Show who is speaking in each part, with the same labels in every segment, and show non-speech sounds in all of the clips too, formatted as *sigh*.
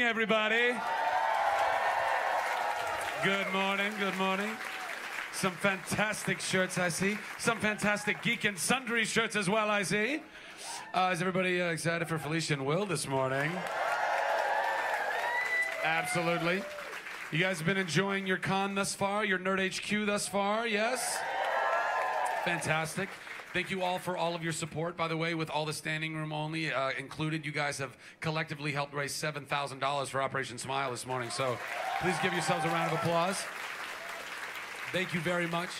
Speaker 1: Morning, everybody. Good morning, good morning. Some fantastic shirts I see. Some fantastic Geek and Sundry shirts as well, I see. Uh, is everybody uh, excited for Felicia and Wil this morning? Absolutely. You guys have been enjoying your con thus far, your Nerd HQ thus far, yes? Fantastic. Thank you all for all of your support. By the way, with all the standing room only uh, included, you guys have collectively helped raise $7,000 for Operation Smile this morning. So please give yourselves a round of applause. Thank you very much.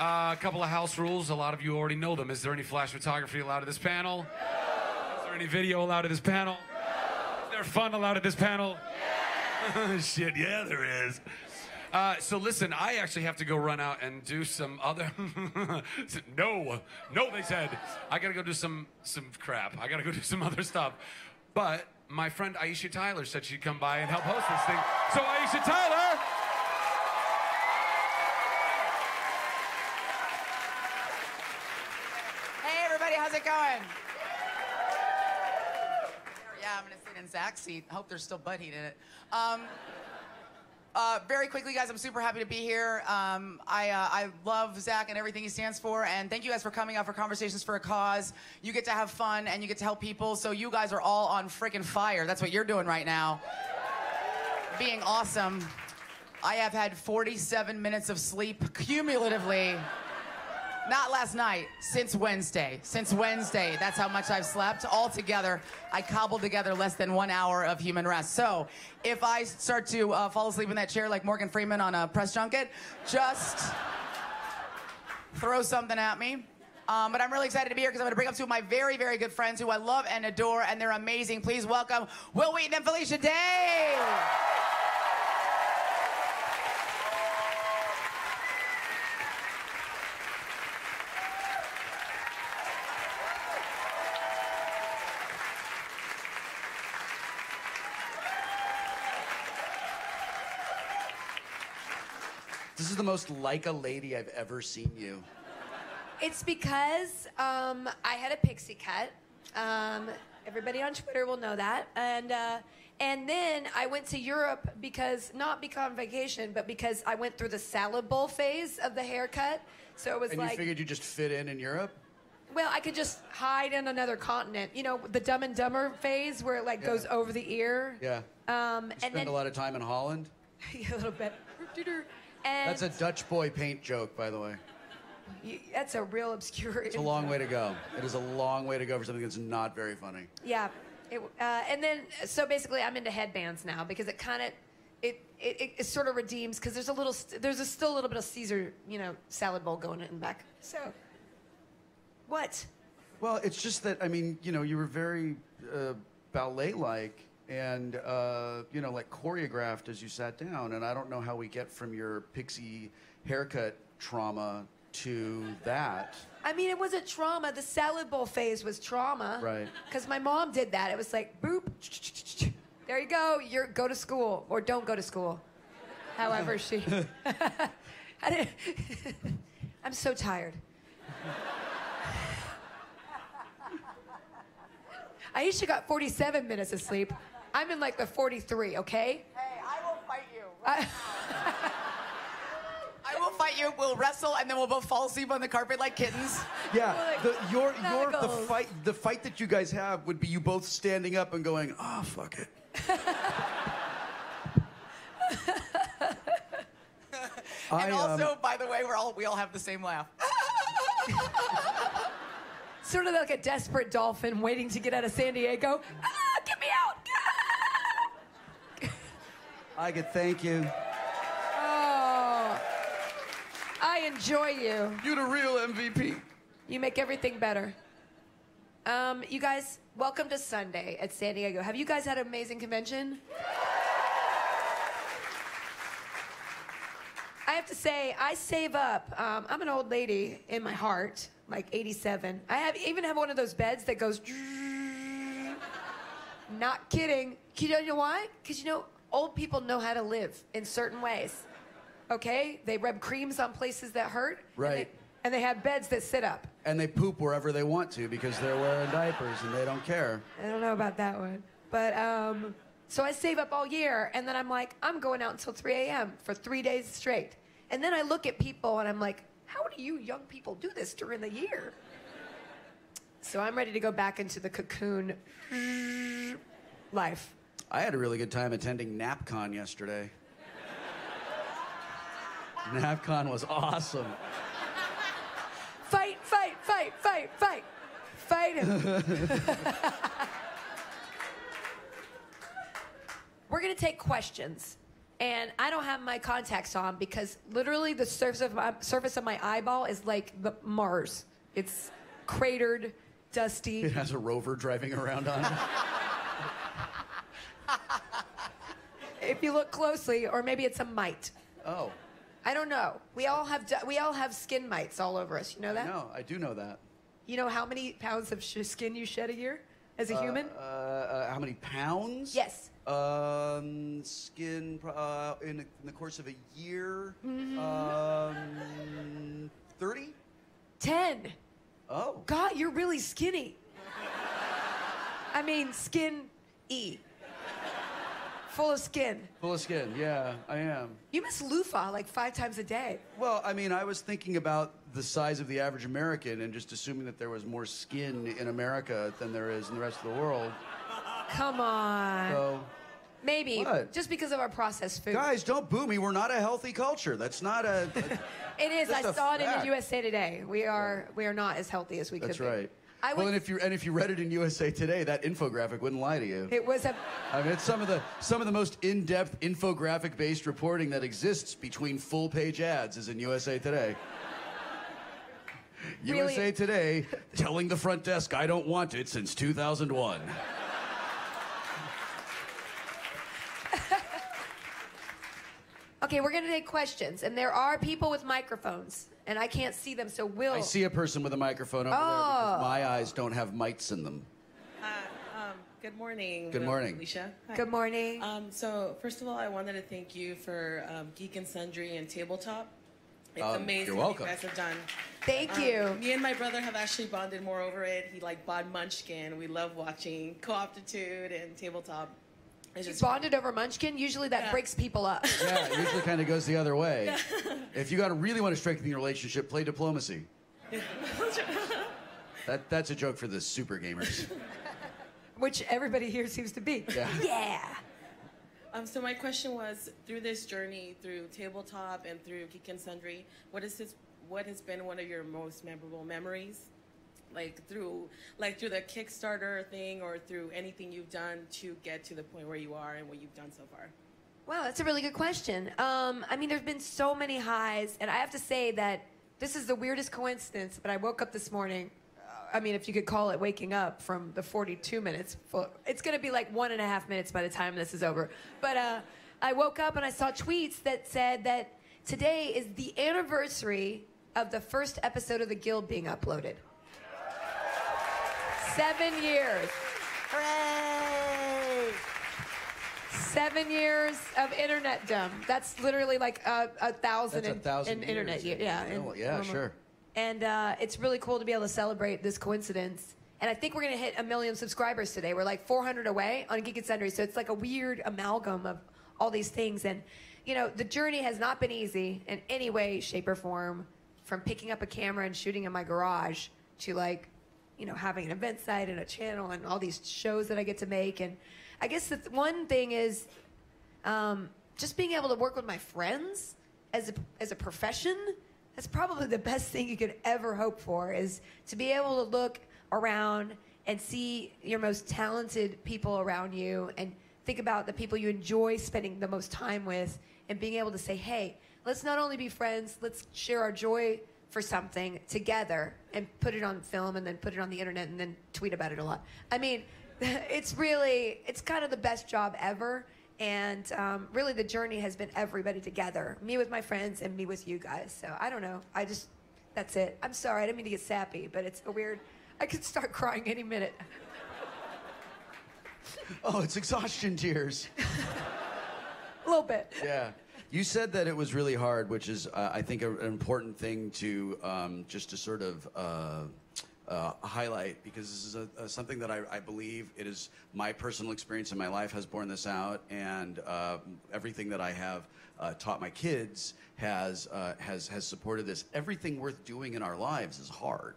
Speaker 1: Uh, a couple of house rules. A lot of you already know them. Is there any flash photography allowed at this panel? No. Is there any video allowed at this panel? No. Is there fun allowed at this panel? *laughs* Shit, yeah, there is. Uh, so listen, I actually have to go run out and do some other. *laughs* no, no, they said I gotta go do some some crap. I gotta go *laughs* do some other stuff. But my friend Aisha Tyler said she'd come by and help host this thing. So Aisha Tyler.
Speaker 2: Hey everybody, how's it going? Yeah, I'm gonna sit in Zac's seat. I hope there's still butt heat in it. Um, uh, very quickly, guys, I'm super happy to be here. Um, I, uh, I love Zac and everything he stands for, and thank you guys for coming out for Conversations for a Cause. You get to have fun and you get to help people, so you guys are all on freaking fire. That's what you're doing right now. Being awesome. I have had 47 minutes of sleep cumulatively. Not last night, since Wednesday. Since Wednesday, that's how much I've slept. All together, I cobbled together less than one hour of human rest. So, if I start to uh, fall asleep in that chair like Morgan Freeman on a press junket, just throw something at me. Um, but I'm really excited to be here because I'm going to bring up two of my very, very good friends who I love and adore, and they're amazing. Please welcome Wil Wheaton and Felicia Day.
Speaker 3: The most like a lady I've ever seen you.
Speaker 4: It's because um, I had a pixie cut. Um, everybody on Twitter will know that. And uh, and then I went to Europe because not because on vacation, but because I went through the salad bowl phase of the haircut. So it was
Speaker 3: And
Speaker 4: like,
Speaker 3: you figured you just fit in in Europe?
Speaker 4: well, I could just hide in another continent. You know, the Dumb and Dumber phase where it like
Speaker 3: Yeah.
Speaker 4: goes over the ear.
Speaker 3: Yeah.
Speaker 4: Um,
Speaker 3: You
Speaker 4: and
Speaker 3: spend
Speaker 4: then
Speaker 3: a lot of time in Holland? *laughs*
Speaker 4: a little bit. And
Speaker 3: That's a Dutch boy paint joke, by the way.
Speaker 4: you- that's a real obscure.
Speaker 3: It's a long way to go. It is a long way to go for something that's not very funny.
Speaker 4: Yeah. It, uh, and then, so basically, I'm into headbands now because it kind of, it, it, it, sort of redeems because there's a little, there's a, still a little bit of Caesar, you know, salad bowl going in the back. So, what?
Speaker 3: Well, it's just that, I mean, you know, you were very uh, ballet like and, uh, you know, like choreographed as you sat down. And I don't know how we get from your pixie haircut trauma to that.
Speaker 4: I mean, it wasn't trauma. The salad bowl phase was trauma.
Speaker 3: Right.
Speaker 4: Because my mom did that. It was like, boop, *laughs* there you go. You're go to school or don't go to school. However, she. *laughs* I I'm so tired. *laughs* Aisha got 47 minutes of sleep. I'm in like the 43, okay?
Speaker 2: Hey, I will fight you.
Speaker 4: I,
Speaker 2: I will fight you. We'll wrestle, and then we'll both fall asleep on the carpet like kittens.
Speaker 3: Yeah, the, your your the fight the fight that you guys have would be you both standing up and going, "Oh fuck it." *laughs* I,
Speaker 2: and
Speaker 3: um,
Speaker 2: also, by the way, we're all we all have the same laugh. *laughs*
Speaker 4: sort of like a desperate dolphin waiting to get out of San Diego. Ah, get me out!
Speaker 3: I could thank you.
Speaker 4: Oh, I enjoy you.
Speaker 3: You're the real MVP.
Speaker 4: You make everything better. Um, you guys, welcome to Sunday at San Diego. Have you guys had an amazing convention? I have to say, I save up. Um, I'm an old lady in my heart, like 87. I have even have one of those beds that goes. *laughs* Not kidding. You know why? Because you know, old people know how to live in certain ways. Okay, they rub creams on places that hurt. and they-
Speaker 3: Right.
Speaker 4: and they have beds that sit up.
Speaker 3: And they poop wherever they want to because they're wearing diapers and they don't care.
Speaker 4: I don't know about that one. But um, So I save up all year, and then I'm like, I'm going out until 3 a.m. for three days straight. And then I look at people and I'm like, how do you young people do this during the year? So I'm ready to go back into the cocoon *laughs* life.
Speaker 3: I had a really good time attending NapCon yesterday. *laughs* NapCon was awesome.
Speaker 4: Fight, fight, fight, fight, fight. Fight him. *laughs* We're going to take questions. And I don't have my contacts on because literally the surface of my, surface of my eyeball is like the Mars. It's cratered, dusty.
Speaker 3: It has a rover driving around on it. *laughs*
Speaker 4: if you look closely, or maybe it's a mite.
Speaker 3: Oh,
Speaker 4: I don't know. We all have we all have skin mites all over us. You know that?
Speaker 3: no, I do know that.
Speaker 4: You know how many pounds of sh- skin you shed a year as a human?
Speaker 3: Uh, uh, how many pounds?
Speaker 4: Yes.
Speaker 3: Um, skin uh, in, in the course of a year.
Speaker 4: Mm-hmm.
Speaker 3: Um, thirty.
Speaker 4: Ten.
Speaker 3: Oh.
Speaker 4: God, you're really skinny. I mean, skin E. Full of skin.
Speaker 3: Full of skin. Yeah, I am.
Speaker 4: You miss loofah like five times a day.
Speaker 3: Well, I mean, I was thinking about the size of the average American and just assuming that there was more skin in America than there is in the rest of the world.
Speaker 4: Come on.
Speaker 3: So,
Speaker 4: Maybe.
Speaker 3: What?
Speaker 4: Just because of our processed food.
Speaker 3: guys, don't boo me. We're not a healthy culture. That's not a. *laughs*
Speaker 4: it is. I
Speaker 3: a
Speaker 4: saw it in the USA Today. We are we are not as healthy as we
Speaker 3: that's
Speaker 4: could be.
Speaker 3: That's right.
Speaker 4: I
Speaker 3: well,
Speaker 4: would,
Speaker 3: and if you and if you read it in USA Today, that infographic wouldn't lie to you.
Speaker 4: it was a
Speaker 3: I mean, it's some of the some of the most in-depth infographic-based reporting that exists between full-page ads is in USA Today. *laughs*
Speaker 4: Really?
Speaker 3: USA Today telling the front desk I don't want it since 2001. *laughs*
Speaker 4: Okay, we're gonna take questions, and there are people with microphones, and I can't see them, so we'll.
Speaker 3: I see a person with a microphone over there
Speaker 4: Oh.
Speaker 3: because my eyes don't have mites in them.
Speaker 5: Hi, um, good morning.
Speaker 3: Good
Speaker 5: uh,
Speaker 3: morning.
Speaker 5: Alicia. Hi.
Speaker 4: Good morning.
Speaker 5: Um, so, first of all, I wanted to thank you for um, Geek and Sundry and Tabletop. It's
Speaker 3: Um,
Speaker 5: amazing
Speaker 3: you're
Speaker 5: what
Speaker 3: welcome.
Speaker 5: you guys have done.
Speaker 4: Thank
Speaker 5: Um,
Speaker 4: you.
Speaker 5: Me and my brother have actually bonded more over it. He like bought Munchkin. We love watching Co-optitude and Tabletop. It's
Speaker 4: You
Speaker 5: just
Speaker 4: bonded over Munchkin. Usually that
Speaker 5: Yeah.
Speaker 4: breaks people up.
Speaker 3: Yeah, it *laughs* usually kind of goes the other way. If you got to really want to strengthen your relationship, play diplomacy. *laughs* That, that's a joke for the super gamers. *laughs*
Speaker 4: which everybody here seems to be.
Speaker 3: Yeah.
Speaker 4: Yeah.
Speaker 5: Um, so my question was, through this journey, through tabletop and through Geek and Sundry, what is this? What has been one of your most memorable memories? Like through, like through the Kickstarter thing, or through anything you've done to get to the point where you are and what you've done so far.
Speaker 4: Wow, that's a really good question. Um, I mean, there's been so many highs, and I have to say that this is the weirdest coincidence. But I woke up this morning. uh, I mean, if you could call it waking up from the 42 minutes, it's going to be like one and a half minutes by the time this is over. But uh, I woke up and I saw tweets that said that today is the anniversary of the first episode of The Guild being uploaded. Seven years. Hooray! Seven years of internetdom. That's literally like a, a thousand,
Speaker 3: That's a
Speaker 4: in,
Speaker 3: thousand
Speaker 4: in internet.
Speaker 3: years.
Speaker 4: ye- Yeah. in-
Speaker 3: Oh, yeah,
Speaker 4: um,
Speaker 3: sure.
Speaker 4: And uh, it's really cool to be able to celebrate this coincidence. And I think we're going to hit a million subscribers today. We're like 400 away on Geek and Sundry. So it's like a weird amalgam of all these things. And, you know, the journey has not been easy in any way, shape, or form. From picking up a camera and shooting in my garage to like, you know, having an event site and a channel and all these shows that I get to make. And I guess the th- one thing is um, just being able to work with my friends as a, as a profession that's probably the best thing you could ever hope for is to be able to look around and see your most talented people around you and think about the people you enjoy spending the most time with and being able to say hey let's not only be friends let's share our joy for something together and put it on film and then put it on the internet and then tweet about it a lot. I mean *laughs* it's really it's kind of the best job ever. And um, really the journey has been everybody together me with my friends and me with you guys. So i don't know. I just that's it. I'm sorry. I didn't mean to get sappy but it's a weird i could start *laughs* crying any minute.
Speaker 3: Oh, it's exhaustion tears. *laughs*
Speaker 4: a little bit.
Speaker 3: Yeah. You said that it was really hard, which is, uh, I think, a, an important thing to um, just to sort of uh, uh, highlight because this is a, a, something that I, I, believe it is my personal experience in my life has borne this out, and uh, everything that I have uh, taught my kids has uh, has has supported this. Everything worth doing in our lives is hard.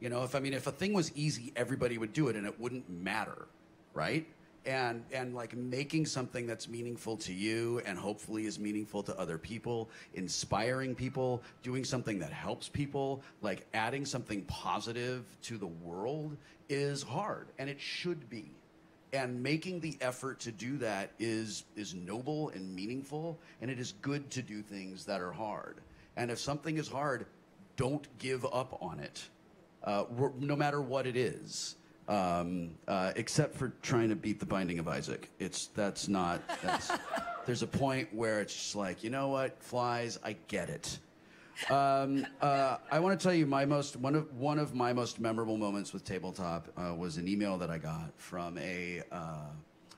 Speaker 3: You know, if I mean, if a thing was easy, everybody would do it, and it wouldn't matter, right? And and like making something that's meaningful to you and hopefully is meaningful to other people inspiring people doing something that helps people like adding something positive to the world is hard and it should be. And making the effort to do that is is noble and meaningful and it is good to do things that are hard. And if something is hard don't give up on it. Uh, no matter what it is um, uh, except for trying to beat the Binding of Isaac. It's that's not. That's, *laughs* there's a point where it's just like, you know what, flies. I get it. Um, uh, I want to tell you my most one of one of my most memorable moments with tabletop uh, was an email that I got from a. Uh,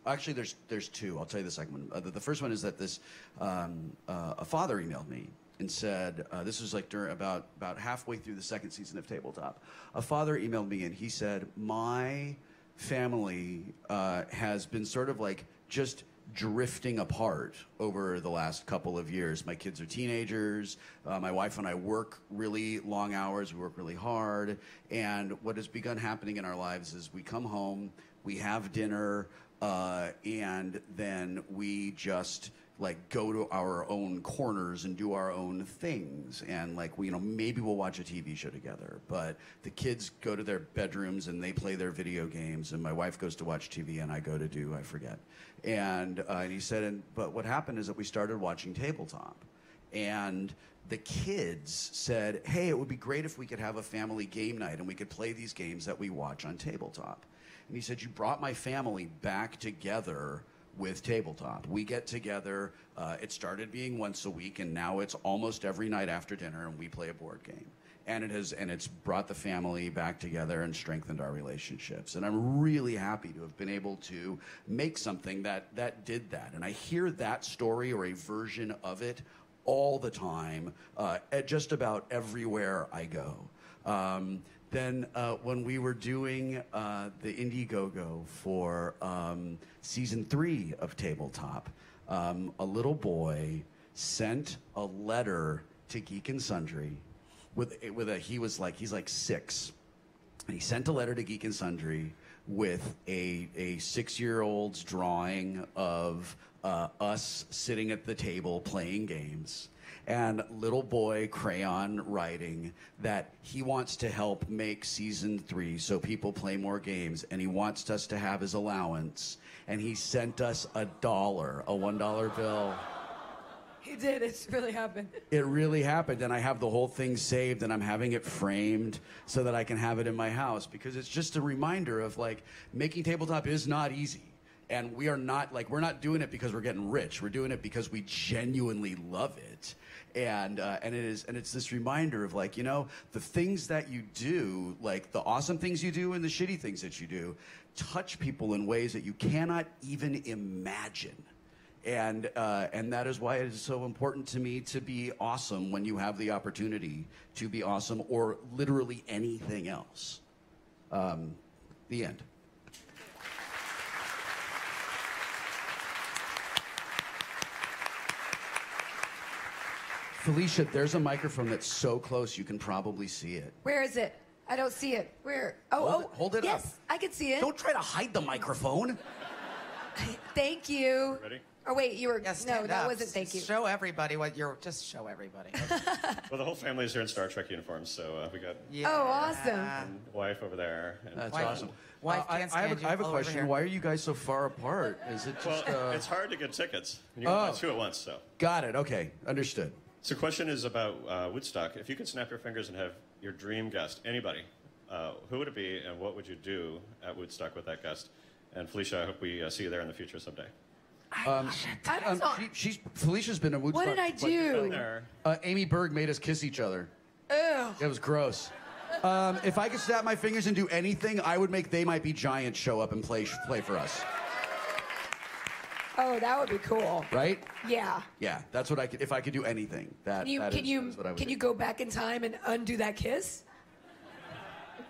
Speaker 3: actually, there's there's two. I'll tell you the second one. Uh, the, first one is that this um, uh, a father emailed me and said, uh, this was like during about about halfway through the second season of Tabletop. A father emailed me and he said, my family uh, has been sort of like just drifting apart over the last couple of years. My kids are teenagers. Uh, my wife and I work really long hours. We work really hard. And what has begun happening in our lives is we come home, we have dinner, uh, and then we just like go to our own corners and do our own things. And like we you know maybe we'll watch a tv show together. But the kids go to their bedrooms and they play their video games. And my wife goes to watch tv and i go to do i forget. And, uh, and he said and but what happened is that we started watching tabletop. And the kids said hey it would be great if we could have a family game night and we could play these games that we watch on tabletop. And he said you brought my family back together with tabletop. We get together. Uh, it started being once a week, and now it's almost every night after dinner, and we play a board game. And it has, and it's brought the family back together and strengthened our relationships. And I'm really happy to have been able to make something that that did that. And I hear that story or a version of it all the time, uh, at just about everywhere I go. Um, then uh, when we were doing uh, the Indiegogo for um, season three of Tabletop, um, a little boy sent a letter to Geek and Sundry with with a he was like he's like six, and he sent a letter to Geek and Sundry with a a six year old's drawing of uh, us sitting at the table playing games and little boy crayon writing that he wants to help make season three so people play more games and he wants us to have his allowance and he sent us a dollar a one dollar bill.
Speaker 4: He did. It's really happened.
Speaker 3: It really happened and i have the whole thing saved and i'm having it framed so that i can have it in my house because it's just a reminder of like making tabletop is not easy and we are not like we're not doing it because we're getting rich. We're doing it because we genuinely love it. And uh, and it is and it's this reminder of like you know the things that you do like the awesome things you do and the shitty things that you do touch people in ways that you cannot even imagine. And uh, and that is why it is so important to me to be awesome when you have the opportunity to be awesome or literally anything else. Um, the end Felicia, there's a microphone that's so close you can probably see it.
Speaker 4: Where is it? I don't see it. Where? Oh,
Speaker 3: hold
Speaker 4: oh,
Speaker 3: it, hold it
Speaker 4: yes,
Speaker 3: up.
Speaker 4: I can see it.
Speaker 3: Don't try to hide the microphone. *laughs*
Speaker 4: Thank you.
Speaker 6: Ready?
Speaker 4: Oh wait, you were
Speaker 2: Yes,
Speaker 4: no, that wasn't. Thank you.
Speaker 2: Show everybody what you're. Just show everybody. *laughs*
Speaker 6: Well, the whole family is here in Star Trek uniforms, so uh, we got
Speaker 2: Yeah.
Speaker 4: Oh, awesome.
Speaker 6: and wife over there. And,
Speaker 3: That's
Speaker 2: Wife-
Speaker 3: awesome.
Speaker 2: wife
Speaker 3: Uh, I,
Speaker 2: can't
Speaker 3: I have,
Speaker 2: stand
Speaker 3: a,
Speaker 2: you.
Speaker 3: I have a question. Why are you guys so far apart? Is it
Speaker 6: well,
Speaker 3: uh,
Speaker 6: it's hard to get tickets. You can
Speaker 3: Oh.
Speaker 6: buy two at once, so.
Speaker 3: Got it. Okay. Understood.
Speaker 6: So, question is about uh, w00tstock. If you could snap your fingers and have your dream guest, anybody, uh, who would it be, and what would you do at w00tstock with that guest? And Felicia, I hope we uh, see you there in the future someday.
Speaker 3: Um,
Speaker 4: I
Speaker 3: um,
Speaker 4: don't-
Speaker 3: she, she's Felicia's been a w00tstock.
Speaker 4: what did I do?
Speaker 3: Uh, Amy Berg made us kiss each other.
Speaker 4: Ew.
Speaker 3: It was gross. Um, if I could snap my fingers and do anything, I would make They Might Be Giants show up and play play for us.
Speaker 4: Oh, that would be cool.
Speaker 3: Right?
Speaker 4: Yeah.
Speaker 3: Yeah, that's what I could. If I could do anything, that
Speaker 4: Can you
Speaker 3: that
Speaker 4: can
Speaker 3: is-
Speaker 4: you
Speaker 3: is what I would
Speaker 4: can
Speaker 3: do.
Speaker 4: you go back in time and undo that kiss?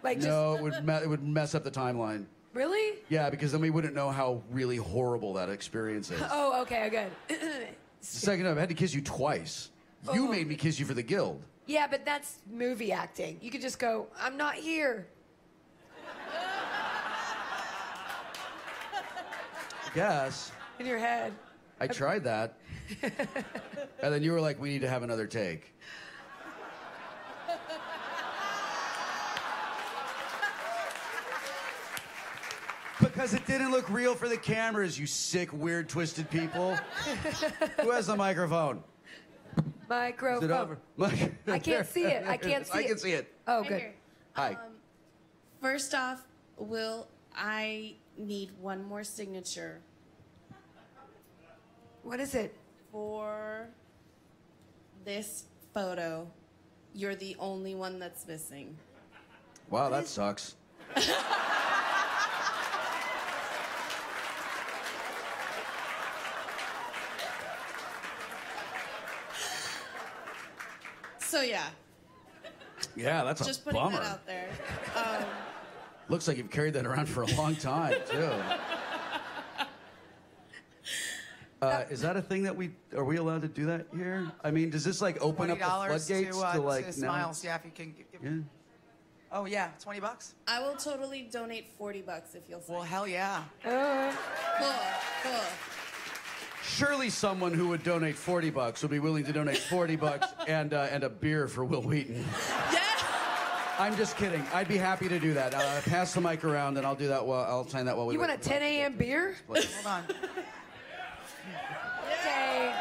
Speaker 4: Like just
Speaker 3: No, it would me- it would mess up the timeline.
Speaker 4: really?
Speaker 3: Yeah, because then we wouldn't know how really horrible that experience is. *laughs*
Speaker 4: Oh, okay, good. *clears throat*
Speaker 3: Second up, I had to kiss you twice. You
Speaker 4: Oh.
Speaker 3: made me kiss you for the guild.
Speaker 4: yeah, but that's movie acting. You could just go, "I'm not here."
Speaker 3: Yes,
Speaker 4: in your head.
Speaker 3: I tried that. and then you were like, we need to have another take. Because it didn't look real for the cameras, you sick, weird, twisted people. Who has the microphone?
Speaker 4: Microphone.
Speaker 3: Is it over? Mic-
Speaker 4: I can't see it. I can't see
Speaker 3: I
Speaker 4: it.
Speaker 3: I can see it.
Speaker 4: Oh,
Speaker 7: Right
Speaker 4: good.
Speaker 7: here.
Speaker 3: Hi.
Speaker 7: Um, first off, Wil, I need one more signature
Speaker 4: What is it?
Speaker 7: for this photo. You're the only one that's missing.
Speaker 3: Wow, that sucks.
Speaker 7: So yeah,
Speaker 3: Yeah, that's a
Speaker 7: just putting
Speaker 3: bummer.
Speaker 7: that out there. Um,
Speaker 3: Looks like you've carried that around for a long time, too. Uh, is that a thing that we are we allowed to do that here? I mean, does this like open up the floodgates
Speaker 2: to, uh,
Speaker 3: to like
Speaker 2: to
Speaker 3: now-
Speaker 2: smiles. Yeah, if you can. Give,
Speaker 3: Yeah.
Speaker 2: Oh yeah, twenty bucks.
Speaker 7: I will totally donate 40 bucks if you'll say.
Speaker 2: Well, hell yeah.
Speaker 4: Uh,
Speaker 7: cool, cool.
Speaker 3: Surely someone who would donate forty bucks would be willing to donate forty bucks *laughs* and uh, and a beer for Wil Wheaton.
Speaker 7: Yeah.
Speaker 3: I'm just kidding. I'd be happy to do that. Uh, pass the mic around, and I'll do that. While I'll sign that while we.
Speaker 4: you want a 10 a.m. beer?
Speaker 2: Hold on. *laughs*
Speaker 4: Okay.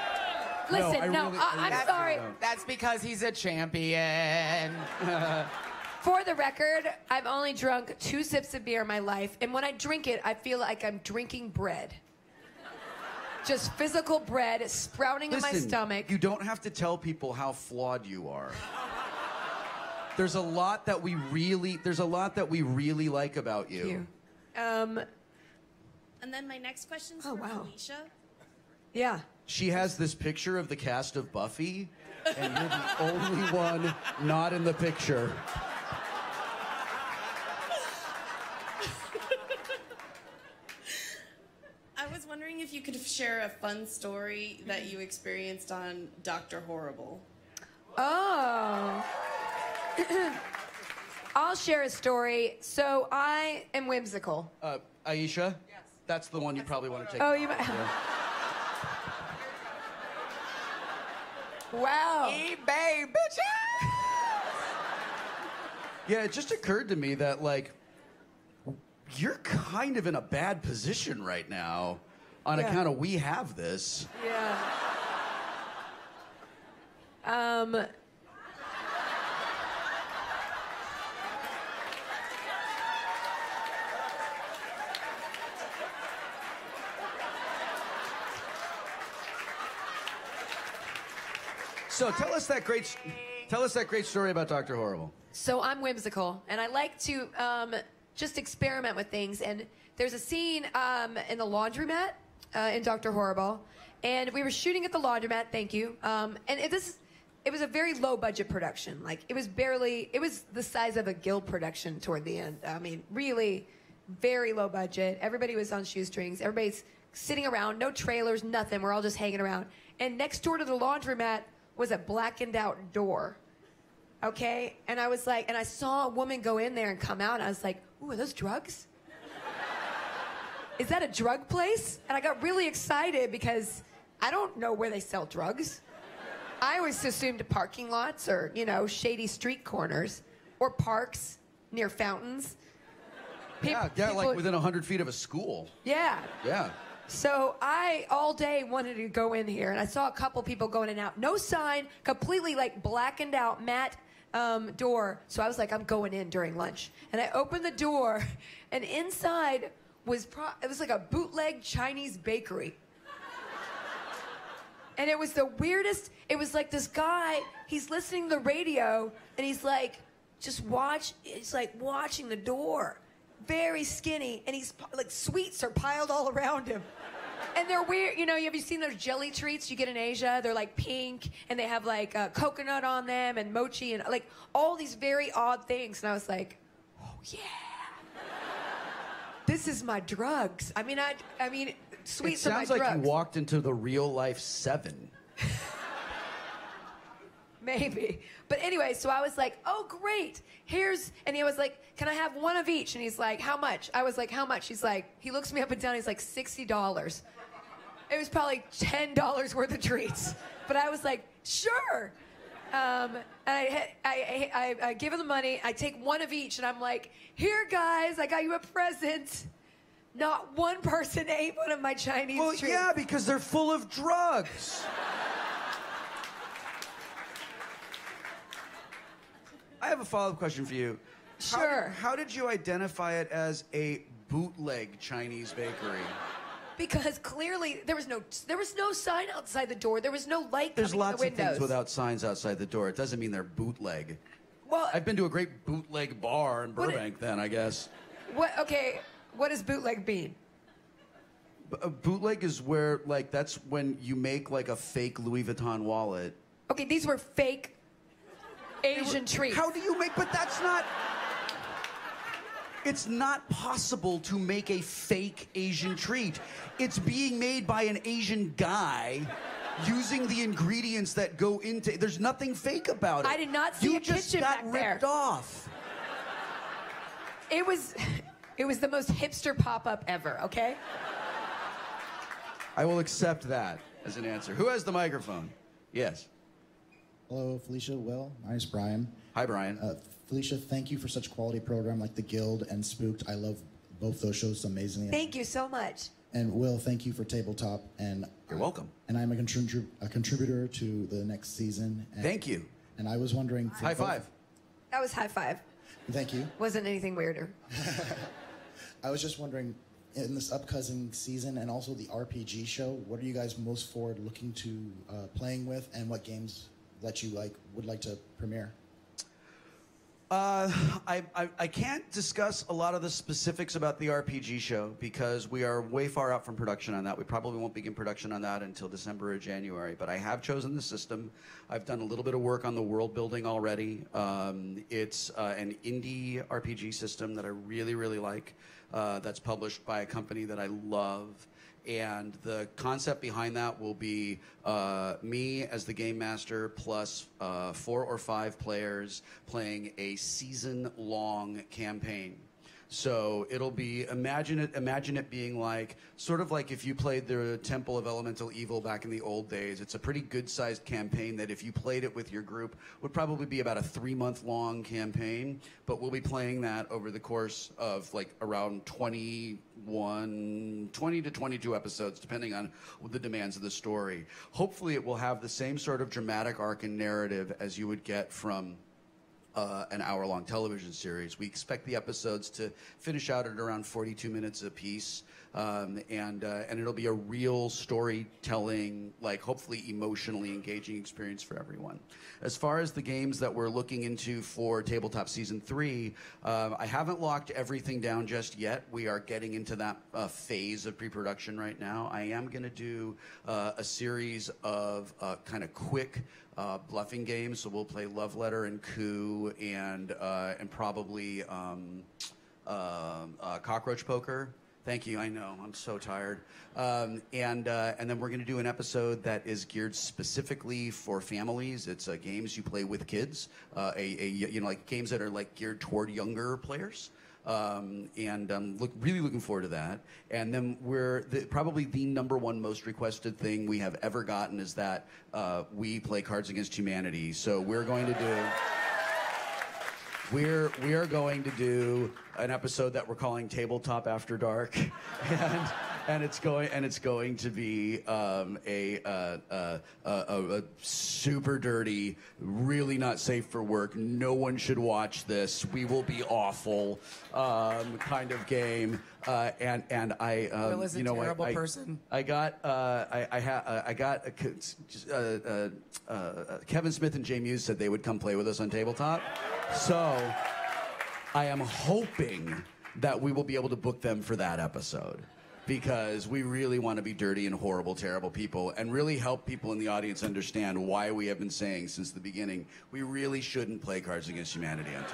Speaker 4: Listen,
Speaker 3: I
Speaker 4: no,
Speaker 3: really-
Speaker 4: I,
Speaker 3: I
Speaker 4: I'm
Speaker 3: really
Speaker 4: sorry.
Speaker 2: That's because he's a champion. *laughs*
Speaker 4: For the record, I've only drunk two sips of beer in my life, and when I drink it, I feel like I'm drinking bread. Just physical bread sprouting in my
Speaker 3: Listen,
Speaker 4: stomach.
Speaker 3: You don't have to tell people how flawed you are. There's a lot that we really there's a lot that we really like about you.
Speaker 4: You. Um,
Speaker 7: And then my next question's
Speaker 4: Oh,
Speaker 7: for
Speaker 4: wow.
Speaker 7: Felicia.
Speaker 4: Yeah.
Speaker 3: She has this picture of the cast of Buffy, and you're the only one not in the picture.
Speaker 7: I was wondering if you could share a fun story that you experienced on Dr. Horrible.
Speaker 4: Oh. *clears throat* I'll share a story. So I am whimsical.
Speaker 3: Uh, Aisha, Yes. that's the one you probably want to take.
Speaker 4: Oh, you might. Wow.
Speaker 2: eBay, bitches.
Speaker 3: Yeah, it just occurred to me that like you're kind of in a bad position right now on
Speaker 4: Yeah.
Speaker 3: account of we have this.
Speaker 4: Yeah. Um.
Speaker 3: So tell us that great tell us that great story about Dr. Horrible.
Speaker 4: So I'm whimsical, and I like to um, just experiment with things. And there's a scene um, in the laundromat uh, in Doctor Horrible, and we were shooting at the laundromat. Thank you. Um, and it, this, it was a very low budget production. Like it was barely, it was the size of a guild production toward the end. I mean, really, very low budget. Everybody was on shoestrings. Everybody's sitting around, no trailers, nothing. We're all just hanging around. And next door to the laundromat was a blackened out door. Okay? And I was like, and I saw a woman go in there and come out, and I was like, ooh, are those drugs? Is that a drug place? And I got really excited because I don't know where they sell drugs. I always assumed parking lots or, you know, shady street corners or parks near fountains. Peop-
Speaker 3: Yeah, yeah, like
Speaker 4: people-
Speaker 3: within 100 feet of a school.
Speaker 4: Yeah.
Speaker 3: Yeah.
Speaker 4: So I all day wanted to go in here, and I saw a couple people going in and out. No sign, completely like blackened out matte um, door. So I was like, I'm going in during lunch, and I opened the door, *laughs* and inside was pro- it was like a bootleg Chinese bakery. And it was the weirdest. It was like this guy. He's listening to the radio, and he's like, just watch. He's like watching the door, very skinny, and he's like sweets are piled all around him. And they're weird. You know, have you seen those jelly treats you get in Asia? They're like pink, and they have like uh, coconut on them, and mochi, and like all these very odd things. And I was like, oh yeah. This is my drugs. I mean, I, I mean, sweets
Speaker 3: it
Speaker 4: are my
Speaker 3: sounds like
Speaker 4: drugs.
Speaker 3: you walked into the real life seven.
Speaker 4: Maybe. But anyway, so I was like, oh, great. Here's, and he was like, can I have one of each? And he's like, how much? I was like, how much? He's like, he looks me up and down. He's like, $60. It was probably $10 worth of treats. But I was like, sure. Um, and I, I, I, I give him the money. I take one of each, and I'm like, here, guys, I got you a present. Not one person ate one of my Chinese
Speaker 3: Well,
Speaker 4: treats.
Speaker 3: yeah, because they're full of drugs. I have a follow-up question for you. How-
Speaker 4: Sure.
Speaker 3: How, did you identify it as a bootleg Chinese bakery?
Speaker 4: Because clearly there was no there was no sign outside the door. There was no light
Speaker 3: There's
Speaker 4: coming
Speaker 3: lots
Speaker 4: in
Speaker 3: of
Speaker 4: the windows.
Speaker 3: things without signs outside the door. It doesn't mean they're bootleg.
Speaker 4: Well,
Speaker 3: I've been to a great bootleg bar in
Speaker 4: What it-
Speaker 3: Burbank. then I guess
Speaker 4: what? Okay, what does bootleg mean?
Speaker 3: B- a bootleg is where like that's when you make like a fake Louis Vuitton wallet.
Speaker 4: Okay, these were fake Asian treats.
Speaker 3: How do you make? But that's not. It's not possible to make a fake Asian treat. It's being made by an Asian guy using the ingredients that go into. There's nothing fake about it.
Speaker 4: I did not see
Speaker 3: you
Speaker 4: a
Speaker 3: just
Speaker 4: kitchen
Speaker 3: got
Speaker 4: back
Speaker 3: ripped
Speaker 4: there.
Speaker 3: off.
Speaker 4: It was, it was the most hipster pop up ever. Okay.
Speaker 3: I will accept that as an answer. Who has the microphone? Yes.
Speaker 8: Hello, Felicia. Wil, my name's Brian.
Speaker 3: Hi, Brian.
Speaker 8: Uh, Felicia, thank you for such quality program like The Guild and Spooked. I love both those shows amazingly.
Speaker 4: Thank you so much.
Speaker 8: And Wil, thank you for Tabletop. And
Speaker 3: You're welcome.
Speaker 8: And I'm a, contrib- a contributor to the next season. And,
Speaker 3: Thank you.
Speaker 8: And I was wondering. for
Speaker 3: High
Speaker 8: both-
Speaker 3: five.
Speaker 4: That was high five.
Speaker 8: Thank you.
Speaker 4: Wasn't anything weirder. *laughs* *laughs*
Speaker 8: I was just wondering, in this upcoming season and also the RPG show, what are you guys most forward looking to uh, playing with, and what games that you like would like to premiere?
Speaker 3: Uh, I, I, I can't discuss a lot of the specifics about the RPG show because we are way far out from production on that. We probably won't begin production on that until December or January. But I have chosen the system. I've done a little bit of work on the world building already. Um, it's uh, an indie RPG system that I really, really like. Uh, that's published by a company that I love. And the concept behind that will be uh, me as the game master plus uh, four or five players playing a season long campaign. So it'll be imagine it imagine it being like sort of like if you played the Temple of Elemental Evil back in the old days. It's a pretty good sized campaign that if you played it with your group would probably be about a three month long campaign. But we'll be playing that over the course of like around 21, 20 to 22 episodes, depending on the demands of the story. Hopefully, it will have the same sort of dramatic arc and narrative as you would get from uh, an hour long television series. We expect the episodes to finish out at around 42 minutes apiece. Um, and uh, and it'll be a real storytelling, like hopefully emotionally engaging experience for everyone. As far as the games that we're looking into for Tabletop Season Three, um, I haven't locked everything down just yet. We are getting into that uh, phase of pre-production right now. I am going to do uh, a series of uh, kind of quick uh, bluffing games. So we'll play Love Letter and Coup and uh, and probably um, uh, uh, Cockroach Poker. Thank you. I know I'm so tired. Um, and uh, and then we're going to do an episode that is geared specifically for families. It's uh, games you play with kids. Uh, a, a you know like games that are like geared toward younger players. Um, and I'm look, really looking forward to that. And then we're the, probably the number one most requested thing we have ever gotten is that uh, we play Cards Against Humanity. So we're going to do. We're we are going to do an episode that we're calling Tabletop After Dark, *laughs* and and it's going and it's going to be um, a, uh, uh, a, a super dirty, really not safe for work. No one should watch this. We will be awful um, kind of game. Uh, and and I um,
Speaker 2: Wil is a
Speaker 3: you know
Speaker 2: terrible
Speaker 3: I,
Speaker 2: person.
Speaker 3: I got uh, I I, ha- uh, I got a, co- just, uh, uh, uh, uh, Kevin Smith and Jay Mewes said they would come play with us on tabletop, so I am hoping that we will be able to book them for that episode because we really want to be dirty and horrible, terrible people and really help people in the audience understand why we have been saying since the beginning we really shouldn't play Cards Against Humanity on.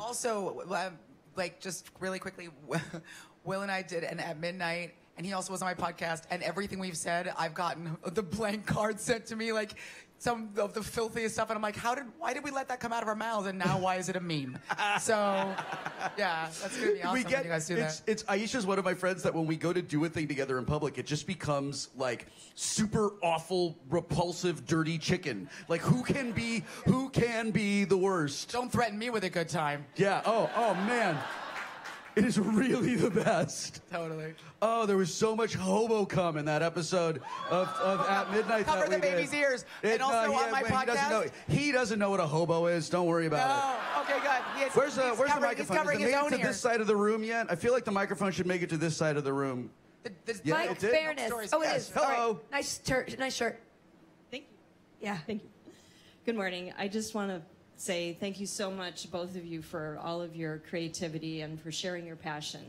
Speaker 2: Also, uh, like just really quickly, *laughs* Wil and I did an at midnight, and he also was on my podcast. And everything we've said, I've gotten the blank card sent to me, like some of the filthiest stuff. And I'm like, how did? Why did we let that come out of our mouths? And now why is it a meme? *laughs* So, yeah, that's gonna be awesome
Speaker 3: we
Speaker 2: when you guys do
Speaker 3: it's,
Speaker 2: that.
Speaker 3: it's Aisha's one of my friends that when we go to do a thing together in public, it just becomes like super awful, repulsive, dirty chicken. Like who can be who can be the worst?
Speaker 2: Don't threaten me with a good time.
Speaker 3: Yeah. Oh. Oh man. It is really the best.
Speaker 2: Totally.
Speaker 3: Oh, there was so much hobo cum in that episode of, of At Midnight.
Speaker 2: Cover
Speaker 3: that
Speaker 2: the
Speaker 3: we did.
Speaker 2: baby's ears.
Speaker 3: It-
Speaker 2: And also
Speaker 3: no,
Speaker 2: on
Speaker 3: yeah,
Speaker 2: my
Speaker 3: but He doesn't, know, he doesn't know what a hobo is. Don't worry about it.
Speaker 2: Oh, okay, good. He is-
Speaker 3: Where's the
Speaker 2: he's
Speaker 3: Where's the
Speaker 2: covering- he's
Speaker 3: microphone?
Speaker 2: covering
Speaker 3: Has it
Speaker 2: his
Speaker 3: made it to
Speaker 2: ears.
Speaker 3: this side of the room yet? I feel like the microphone should make it to this side of the room.
Speaker 2: The- the-
Speaker 3: Yeah,
Speaker 4: Mike
Speaker 3: it did.
Speaker 4: Fairness. Oh, it
Speaker 3: Yes.
Speaker 4: is. All right.
Speaker 3: Hello.
Speaker 4: Nice, tur- nice shirt.
Speaker 9: Thank you.
Speaker 4: Yeah.
Speaker 9: Thank you. Good morning. I just want to say thank you so much, both of you, for all of your creativity and for sharing your passion.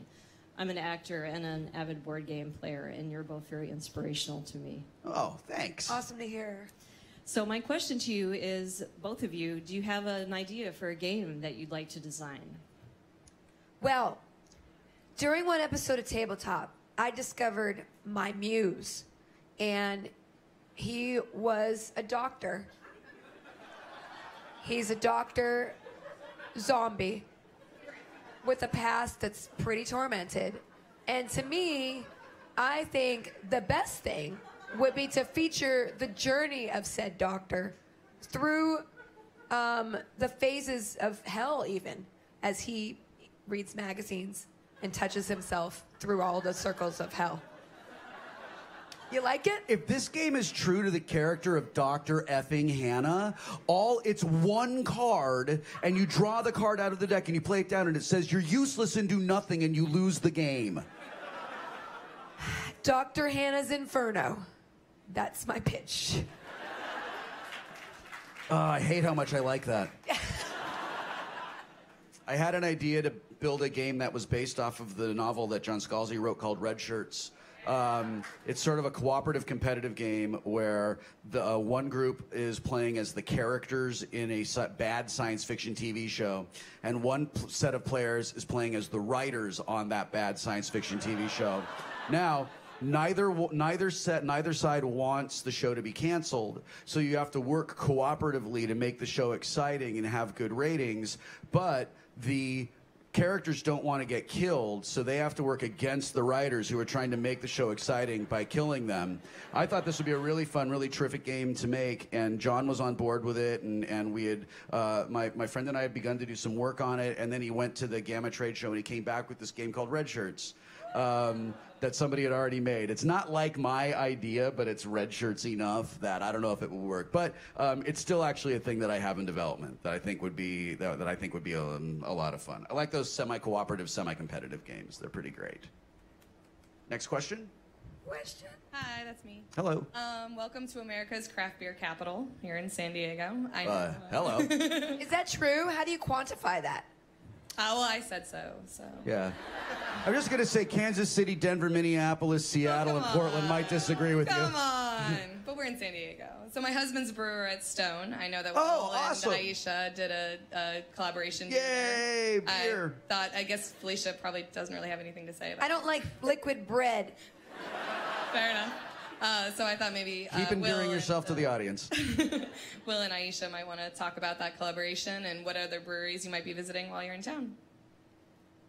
Speaker 9: I'm an actor and an avid board game player, and you're both very inspirational to me.
Speaker 3: Oh, thanks.
Speaker 4: Awesome to hear.
Speaker 9: So, my question to you is both of you, do you have an idea for a game that you'd like to design?
Speaker 4: Well, during one episode of Tabletop, I discovered my muse, and he was a doctor. He's a doctor zombie with a past that's pretty tormented. And to me, I think the best thing would be to feature the journey of said doctor through um, the phases of hell, even as he reads magazines and touches himself through all the circles of hell. You like it?
Speaker 3: If this game is true to the character of Dr. effing Hannah, all it's one card, and you draw the card out of the deck and you play it down, and it says you're useless and do nothing, and you lose the game. *sighs*
Speaker 4: Dr. Hannah's Inferno. That's my pitch.
Speaker 3: Oh, I hate how much I like that. *laughs* I had an idea to build a game that was based off of the novel that John Scalzi wrote called Redshirts. Um, it's sort of a cooperative competitive game where the uh, one group is playing as the characters in a bad science fiction TV show, and one p- set of players is playing as the writers on that bad science fiction TV show. Now, neither neither set neither side wants the show to be canceled so you have to work cooperatively to make the show exciting and have good ratings but the characters don't want to get killed so they have to work against the writers who are trying to make the show exciting by killing them. I thought this would be a really fun really terrific game to make and john was on board with it and, and we had uh, my, my friend and i had begun to do some work on it and then he went to the GAMA trade show and he came back with this game called red shirts um, that somebody had already made. It's not like my idea, but it's red shirts enough that I don't know if it will work. But um, it's still actually a thing that I have in development that I think would be that, that I think would be a, a lot of fun. I like those semi-cooperative, semi-competitive games. They're pretty great. Next question.
Speaker 4: Question?
Speaker 10: Hi, that's me.
Speaker 3: Hello.
Speaker 10: Um, welcome to America's craft beer capital here in San Diego. I know.
Speaker 3: Uh, hello. *laughs*
Speaker 4: Is that true? How do you quantify that?
Speaker 10: Uh, well, I said so. So.
Speaker 3: Yeah. I'm just gonna say Kansas City, Denver, Minneapolis, Seattle, and
Speaker 10: come
Speaker 3: Portland might disagree with you.
Speaker 10: Come
Speaker 3: you. *laughs*
Speaker 10: on, but we're in San Diego. So my husband's a brewer at Stone. I know that Wil
Speaker 3: Oh, awesome.
Speaker 10: and Aisha did a, a collaboration.
Speaker 3: Yay,
Speaker 10: together.
Speaker 3: beer.
Speaker 10: I thought. I guess Felicia probably doesn't really have anything to say about.
Speaker 4: I don't like liquid bread.
Speaker 10: it. Fair enough. Uh, so I thought maybe uh,
Speaker 3: Keep endearing
Speaker 10: Wil
Speaker 3: yourself to
Speaker 10: and,
Speaker 3: the audience. *laughs*
Speaker 10: Wil and Aisha might want to talk about that collaboration and what other breweries you might be visiting while you're in town.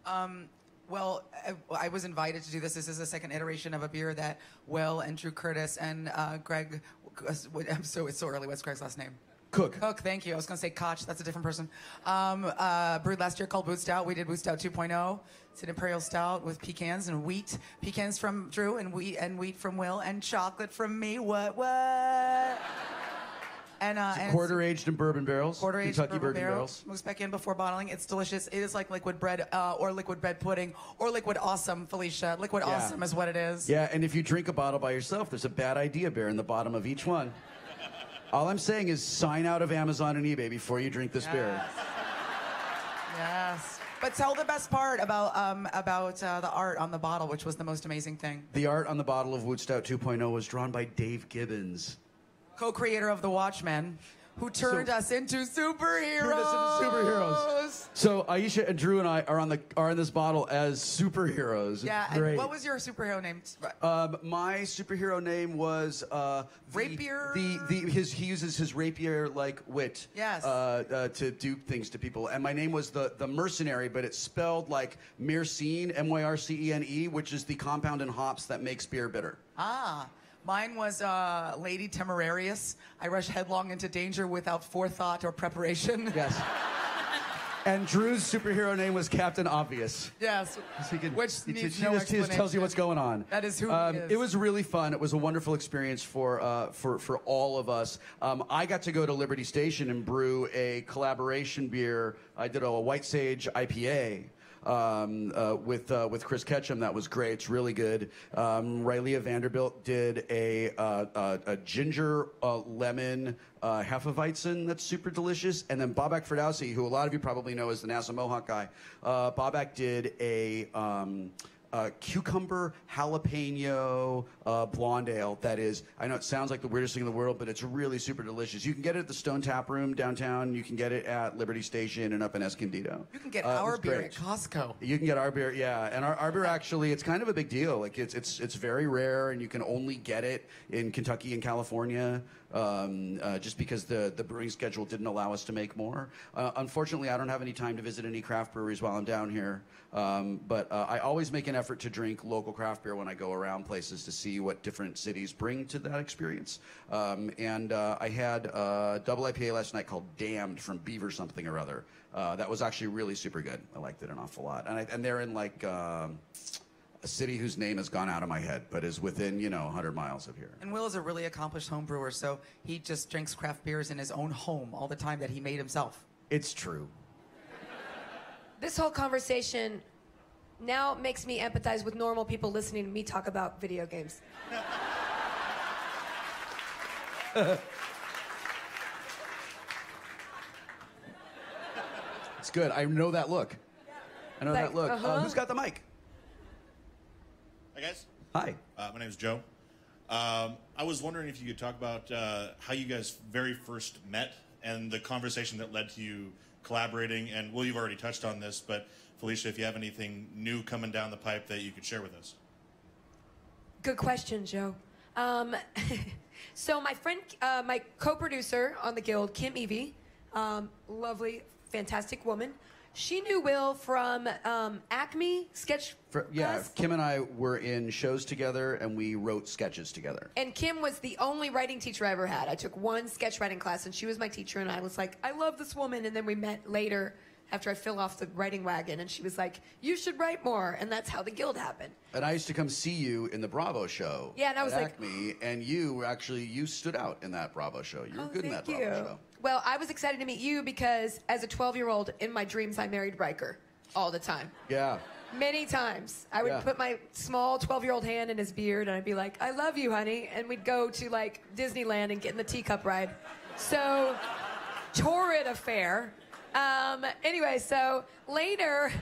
Speaker 2: Um, well, I, I was invited to do this. This is the second iteration of a beer that Wil and Drew Curtis and uh, Greg. *laughs* I'm so it's so early. What's Greg's last name?
Speaker 3: Cook.
Speaker 2: Cook, thank you. I was going to say Koch. That's a different person. Um, uh, brewed last year called w00tstout. We did w00tstout 2.0. It's an imperial stout with pecans and wheat. Pecans from Drew and wheat and wheat from Wil and chocolate from me. What what? And, uh, and
Speaker 3: Quarter aged in bourbon barrels.
Speaker 2: Quarter aged
Speaker 3: Kentucky
Speaker 2: bourbon
Speaker 3: bourbon
Speaker 2: barrel,
Speaker 3: barrels.
Speaker 2: Moves back in before bottling. It's delicious. It is like liquid bread uh, or liquid bread pudding or liquid awesome, Felicia. Liquid
Speaker 3: Yeah.
Speaker 2: awesome is what it is.
Speaker 3: Yeah, and if you drink a bottle by yourself, there's a bad idea bear in the bottom of each one. All I'm saying is sign out of Amazon and eBay before you drink this beer.
Speaker 2: Yes. But tell the best part about um, about uh, the art on the bottle, which was the most amazing thing.
Speaker 3: The art on the bottle of w00tstout 2.0 was drawn by Dave Gibbons.
Speaker 2: Co-creator of The Watchmen, who turned
Speaker 3: So-
Speaker 2: us into superheroes.
Speaker 3: Turned us into superheroes. So Aisha and Drew and I are on the are in this bottle as superheroes.
Speaker 2: Yeah. What was your superhero name?
Speaker 3: Um, my superhero name was uh, the-
Speaker 2: Rapier?
Speaker 3: The, the his he uses his rapier like wit.
Speaker 2: Yes.
Speaker 3: Uh, uh, to do things to people, and my name was the the mercenary, but it's spelled like myrcene, M Y R C E N E, which is the compound in hops that makes beer bitter.
Speaker 2: Ah. Mine was uh, Lady Temerarious. I rush headlong into danger without forethought or preparation. *laughs*
Speaker 3: Yes. And Drew's superhero name was Captain Obvious.
Speaker 2: yes.
Speaker 3: So he can-
Speaker 2: Which
Speaker 3: he,
Speaker 2: needs
Speaker 3: he
Speaker 2: no
Speaker 3: just, tells you what's going on.
Speaker 2: That is who
Speaker 3: um,
Speaker 2: is.
Speaker 3: It was really fun. It was a wonderful experience for uh, for for all of us. Um, I got to go to Liberty Station and brew a collaboration beer. I did a, White Sage IPA. Um, uh, with uh, with Chris Ketchum, that was great. It's really good. Um, Rylea Vanderbilt did a uh, uh, a ginger uh, lemon uh, Hefeweizen that's super delicious, and then Bobak Ferdowsi, who a lot of you probably know as the NASA Mohawk guy. Uh, did a um, uh, cucumber jalapeno uh, blonde ale that is i know it sounds like the weirdest thing in the world but it's really super delicious you can get it at the stone tap room downtown you can get it at liberty station and up in escondido
Speaker 2: You can get
Speaker 3: Uh,
Speaker 2: our beer
Speaker 3: great.
Speaker 2: at Costco.
Speaker 3: you can get our beer, yeah, and our, our beer actually it's kind of a big deal. Like it's it's it's very rare, and you can only get it in Kentucky and California, um, uh, just because the the brewing schedule didn't allow us to make more. Uh, unfortunately, I don't have any time to visit any craft breweries while I'm down here, um, but uh, I always make an effort to drink local craft beer when I go around places to see what different cities bring to that experience. Um, and uh, I had a double IPA last night called Damned from Beaver something or other. Uh, that was actually really super good. I liked it an awful lot. And, I, and they're in like um, a city whose name has gone out of my head, but is within, you know, 100 miles of here.
Speaker 2: And Wil is a really accomplished home brewer, so he just drinks craft beers in his own home all the time that he made himself.
Speaker 3: It's true.
Speaker 4: This whole conversation now makes me empathize with normal people listening to me talk about video games. *laughs*
Speaker 3: It's good. I know that look. I know
Speaker 4: Like,
Speaker 3: that look. Uh,
Speaker 4: uh-huh.
Speaker 3: who's got the mic?
Speaker 11: Hi, guys.
Speaker 3: Hi.
Speaker 11: Uh, my name is Joe. Um, I was wondering if you could talk about uh, how you guys very first met and the conversation that led to you collaborating. And Wil, you've already touched on this, but Felicia, if you have anything new coming down the pipe that you could share with us.
Speaker 4: Good question, Joe. Um, *laughs* so my friend, uh, my co-producer on the Guild, Kim Evey, um, lovely, fantastic woman. She knew Wil from um, Acme Sketch.
Speaker 3: For, yeah,
Speaker 4: Fest.
Speaker 3: Kim and I were in shows together and we wrote sketches together.
Speaker 4: And Kim was the only writing teacher I ever had. I took one sketch writing class, and she was my teacher. And I was like, I love this woman. And then we met later after I fell off the writing wagon, and she was like, You should write more. And that's how the guild happened.
Speaker 3: And I used to come see you in the Bravo show.
Speaker 4: Yeah, and I was like-
Speaker 3: Acme, and you were actually you stood out in that Bravo show. You were
Speaker 4: Oh,
Speaker 3: good in that Bravo
Speaker 4: you.
Speaker 3: show.
Speaker 4: Well, I was excited to meet you because as a 12 year old, in my dreams, I married Riker all the time.
Speaker 3: Yeah.
Speaker 4: Many times. I would
Speaker 3: Yeah.
Speaker 4: put my small 12 year old hand in his beard and I'd be like, I love you, honey. And we'd go to like Disneyland and get in the teacup ride. So, torrid affair. Um, anyway, so later.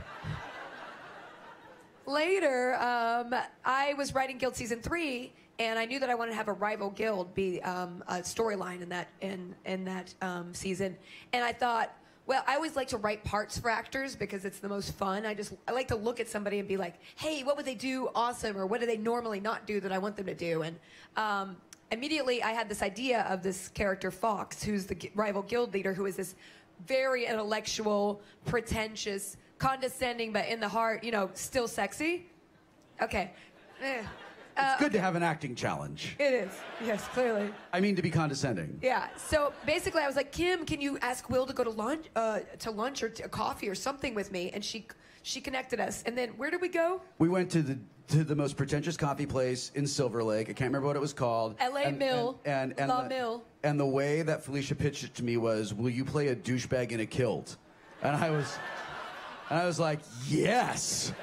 Speaker 4: Later, um, I was writing Guild season three, and I knew that I wanted to have a rival guild be um, a storyline in that in in that um, season. And I thought, well, I always like to write parts for actors because it's the most fun. I just I like to look at somebody and be like, hey, what would they do awesome, or what do they normally not do that I want them to do? And um, immediately, I had this idea of this character Fox, who's the rival guild leader, who is this very intellectual, pretentious, condescending, but in the heart, you know, still sexy. Okay. Eh. Uh,
Speaker 3: It's good to have an acting challenge.
Speaker 4: It is. Yes, clearly.
Speaker 3: I mean, to be condescending.
Speaker 4: Yeah. So basically, I was like, Kim, can you ask Wil to go to lunch, uh, to lunch or to coffee or something with me? And she she connected us. And then where did we go?
Speaker 3: We went to the to the most pretentious coffee place in Silver Lake. I can't remember what it was called.
Speaker 4: L.A. Mill.
Speaker 3: And and, and,
Speaker 4: La
Speaker 3: the,
Speaker 4: Mill.
Speaker 3: and the way that Felicia pitched it to me was, "Will you play a douchebag in a kilt?" And I was, and I was like, "Yes,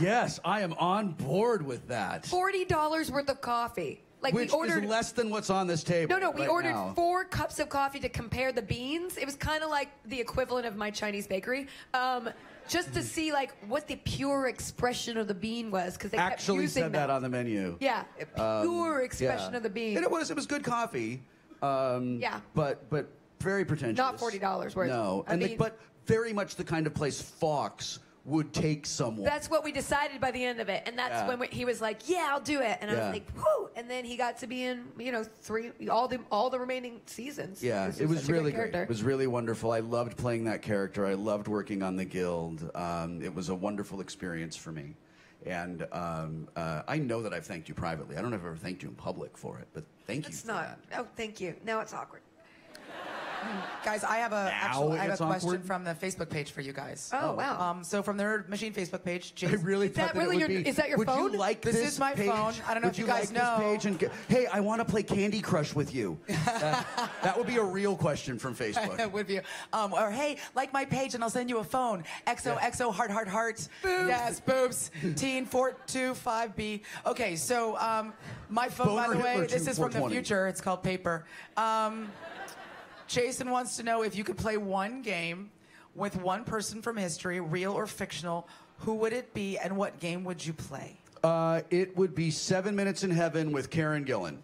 Speaker 3: yes, I am on board with that."
Speaker 4: Forty dollars worth of coffee. Like
Speaker 3: Which
Speaker 4: we ordered.
Speaker 3: is less than what's on this table.
Speaker 4: No, no, we
Speaker 3: right
Speaker 4: ordered
Speaker 3: now.
Speaker 4: four cups of coffee to compare the beans. It was kind of like the equivalent of my Chinese bakery, um, just to see like what the pure expression of the bean was because they kept
Speaker 3: Actually
Speaker 4: using
Speaker 3: said
Speaker 4: them.
Speaker 3: that on the menu.
Speaker 4: Yeah,
Speaker 3: Um,
Speaker 4: pure expression
Speaker 3: yeah.
Speaker 4: of the bean.
Speaker 3: And it was it was good coffee, Um,
Speaker 4: Yeah.
Speaker 3: But but very pretentious.
Speaker 4: Not $40 worth.
Speaker 3: No,
Speaker 4: I
Speaker 3: and the- but very much the kind of place Fox would take someone.
Speaker 4: That's what we decided by the end of it, and that's
Speaker 3: Yeah.
Speaker 4: when we, he was like, "Yeah, I'll do it," and I
Speaker 3: Yeah.
Speaker 4: was like, "Whoo!" And then he got to be in, you know, three all the all the remaining seasons.
Speaker 3: Yeah,
Speaker 4: This
Speaker 3: it was really great.
Speaker 4: character.
Speaker 3: It was really wonderful. I loved playing that character. I loved working on the guild. Um, it was a wonderful experience for me. And um, uh, I know that I've thanked you privately. I don't know if I've ever thanked you in public for it, but thank you.
Speaker 4: It's not. Oh, thank you. Now it's awkward.
Speaker 2: Guys, I have a actual, I have a question
Speaker 3: awkward?
Speaker 2: from the Facebook page for you guys.
Speaker 4: Oh, wow.
Speaker 2: Um, so from the Nerd Machine Facebook page,
Speaker 3: I really
Speaker 4: Is
Speaker 3: thought
Speaker 4: that
Speaker 3: that,
Speaker 4: really
Speaker 3: it would
Speaker 4: your-
Speaker 3: be.
Speaker 4: is that your
Speaker 3: would
Speaker 4: phone?
Speaker 3: you like
Speaker 2: This
Speaker 3: this
Speaker 2: is my
Speaker 3: page?
Speaker 2: phone. I don't know
Speaker 3: would
Speaker 2: if you
Speaker 3: you
Speaker 2: guys
Speaker 3: like
Speaker 2: know.
Speaker 3: This page and get, hey, I want to play Candy Crush with you. *laughs* that, that would be a real question from Facebook. *laughs*
Speaker 2: with you. Um, or hey, like my page and I'll send you a phone. XOXO heart heart heart. Yes, boobs. *laughs* Teen four two five B. Okay, so um, my phone, by
Speaker 3: Boner
Speaker 2: the way,
Speaker 3: Hitler
Speaker 2: this is from the
Speaker 3: 420.
Speaker 2: future. It's called paper. Um, Jason wants to know if you could play one game with one person from history, real or fictional. Who would it be, and what game would you play?
Speaker 3: Uh, it would be Seven Minutes in Heaven with Karen Gillan.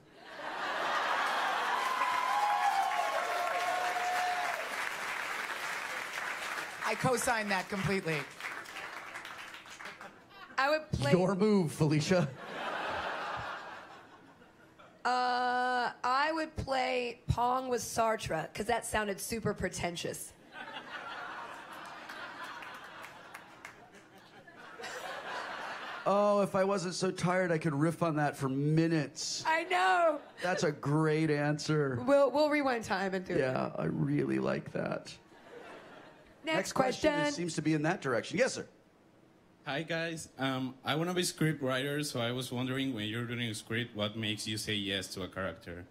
Speaker 2: I co-sign that completely.
Speaker 4: I would play.
Speaker 3: Your move, Felicia.
Speaker 4: Uh, I would play Pong was Sartre because that sounded super pretentious.
Speaker 3: Oh, if I wasn't so tired, I could riff on that for minutes.
Speaker 4: I know.
Speaker 3: That's a great answer.
Speaker 4: We'll we'll rewind time and do it.
Speaker 3: Yeah, I really like that.
Speaker 4: Next, question.
Speaker 3: It seems to be in that direction. Yes, sir.
Speaker 12: Hi guys, um, I want to be script writer, so I was wondering when you're doing a script, what makes you say yes to a character?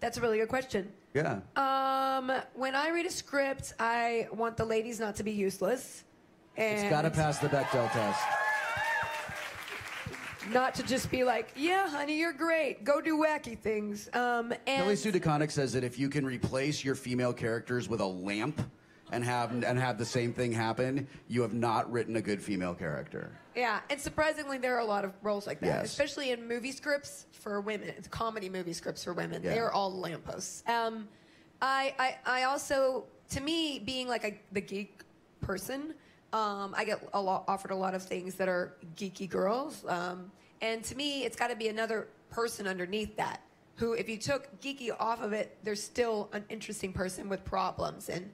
Speaker 4: That's a really good question.
Speaker 3: Yeah.
Speaker 4: Um, when I read a script, I want the ladies not to be useless. And
Speaker 3: It's got to pass the Bechdel test.
Speaker 4: Not to just be like, yeah, honey, you're great. Go do wacky things. Um, and
Speaker 3: Kelly Sue DeConnick says that if you can replace your female characters with a lamp and have and have the same thing happen, you have not written a good female character.
Speaker 4: yeah, and surprisingly, there are a lot of roles like that,
Speaker 3: Yes.
Speaker 4: especially in movie scripts for women, comedy movie scripts for women.
Speaker 3: Yeah.
Speaker 4: They are all lampposts. Um, I, I, I also, to me, being like a, the geek person, um, I get a lot, offered a lot of things that are geeky girls. Um, and to me, it's got to be another person underneath that. Who, if you took geeky off of it, there's still an interesting person with problems. And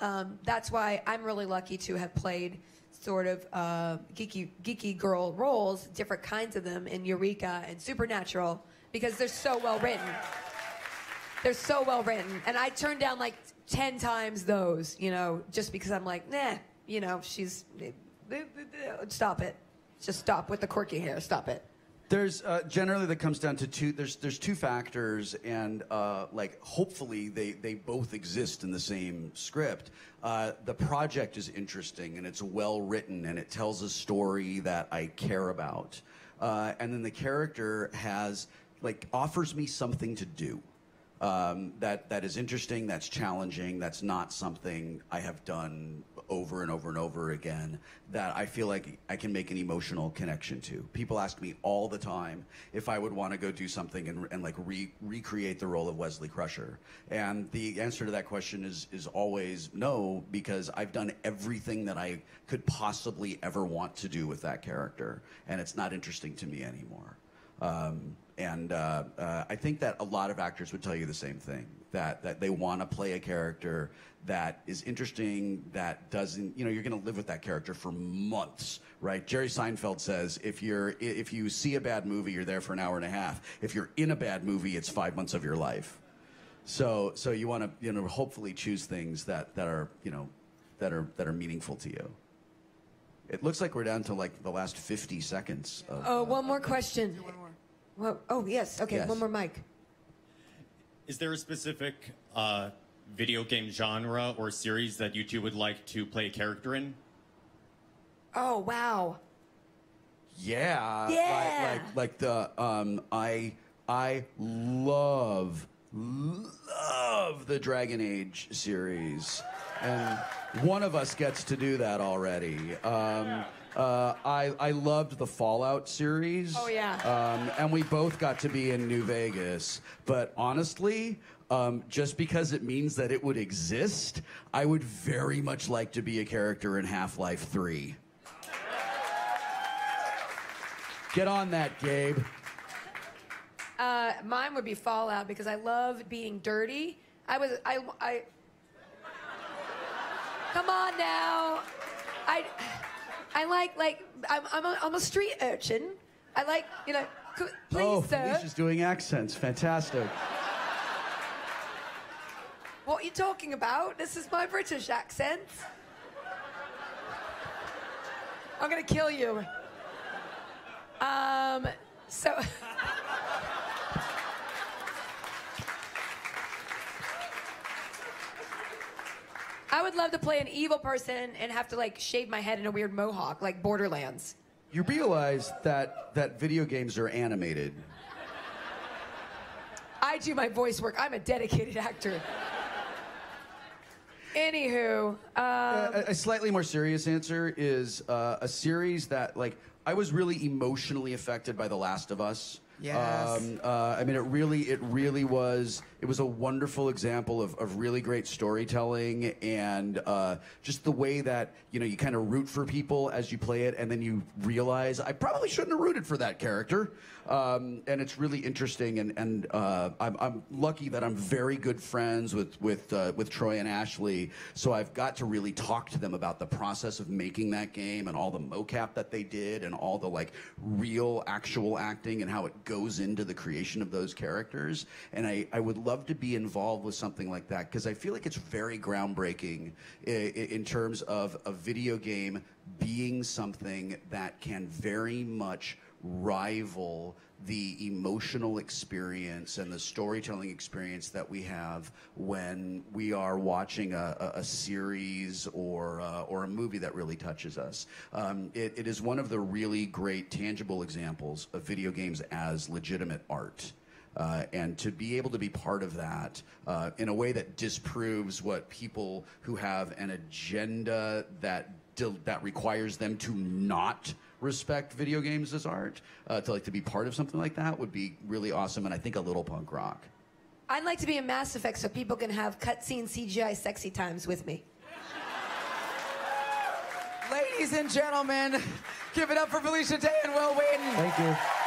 Speaker 4: um, that's why I'm really lucky to have played sort of uh, geeky, geeky girl roles, different kinds of them in Eureka and Supernatural, because they're so well written. They're so well written. And I turned down like 10 times those, you know, just because I'm like, nah, you know, she's. Stop it. Just stop with the quirky hair. Stop it.
Speaker 3: There's uh, generally that comes down to two. There's there's two factors, and uh, like hopefully they they both exist in the same script. Uh, the project is interesting and it's well written and it tells a story that I care about, uh, and then the character has like offers me something to do um, that that is interesting, that's challenging, that's not something I have done over and over and over again. That I feel like I can make an emotional connection to. People ask me all the time if I would want to go do something and, and like re- recreate the role of Wesley Crusher, and the answer to that question is is always no because I've done everything that I could possibly ever want to do with that character, and it's not interesting to me anymore. Um, and uh, uh, I think that a lot of actors would tell you the same thing that, that they want to play a character that is interesting, that doesn't, you know, you're going to live with that character for months, right? Jerry Seinfeld says if, you're, if you see a bad movie, you're there for an hour and a half. If you're in a bad movie, it's five months of your life. So, so you want to, you know, hopefully choose things that, that are, you know, that are, that are meaningful to you. It looks like we're down to like the last 50 seconds of.
Speaker 4: Oh, one more question. Well, oh, yes. Okay,
Speaker 3: Yes.
Speaker 4: one more mic.
Speaker 13: Is there a specific uh, video game genre or series that you two would like to play a character in?
Speaker 4: Oh, wow.
Speaker 3: Yeah.
Speaker 4: Yeah.
Speaker 3: Like, like, like the um, I I love love the Dragon Age series, and one of us gets to do that already. Um, Uh, I I loved the Fallout series.
Speaker 4: Oh, yeah.
Speaker 3: Um, and we both got to be in New Vegas. But honestly, um, just because it means that it would exist, I would very much like to be a character in Half Life Three. Get on that, Gabe.
Speaker 4: Uh, mine would be Fallout because I love being dirty. I was I I. Come on now, I I like like I'm I'm a, I'm a street urchin. I like you know. Please,
Speaker 3: oh,
Speaker 4: sir.
Speaker 3: Felicia's doing accents. Fantastic.
Speaker 4: What are you talking about? This is my British accent. I'm gonna kill you. Um. So. *laughs* I would love to play an evil person and have to like shave my head in a weird mohawk, like Borderlands.
Speaker 3: You realize that that video games are animated.
Speaker 4: I do my voice work. I'm a dedicated actor. Anywho, um,
Speaker 3: a, a slightly more serious answer is uh, a series that like I was really emotionally affected by The Last of Us.
Speaker 2: Yes.
Speaker 3: Um, uh, I mean, it really, it really was. It was a wonderful example of, of really great storytelling and uh, just the way that you know you kind of root for people as you play it, and then you realize I probably shouldn't have rooted for that character. Um, and it's really interesting, and and uh, I'm, I'm lucky that I'm very good friends with with uh, with Troy and Ashley, so I've got to really talk to them about the process of making that game and all the mocap that they did and all the like real actual acting and how it goes into the creation of those characters. And I, I would love to be involved with something like that because I feel like it's very groundbreaking in, in terms of a video game being something that can very much rival the emotional experience and the storytelling experience that we have when we are watching a, a, series or uh, or a movie that really touches us. Um, it, it is one of the really great tangible examples of video games as legitimate art. Uh, and to be able to be part of that uh, in a way that disproves what people who have an agenda that dil- that requires them to not respect video games as art, uh, to like to be part of something like that would be really awesome, and I think a little punk rock.
Speaker 4: I'd like to be in Mass Effect so people can have cutscene CGI sexy times with me.
Speaker 2: Ladies and gentlemen, give it up for Felicia Day and Wil Wheaton.
Speaker 3: Thank you.